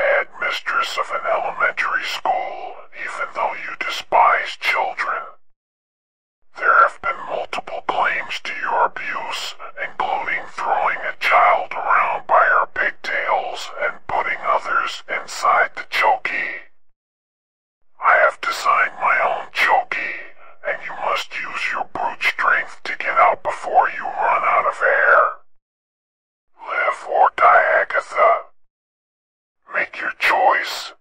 headmistress of an elementary school, even though you despise children. There have been multiple claims to your abuse, choice.